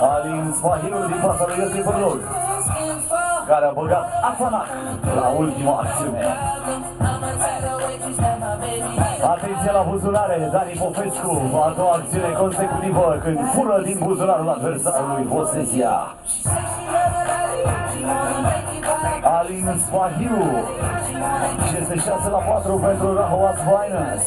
Alin Swahili din fața lui Iosif Bărlog, care a băgat Afanac la ultima acțiune. Atenție la buzunare, Dani Popescu, a doua acțiune consecutivă când fură din buzunarul adversarului posesia. Alin Spahiu și este 6 la 4 pentru Rahovac Finance.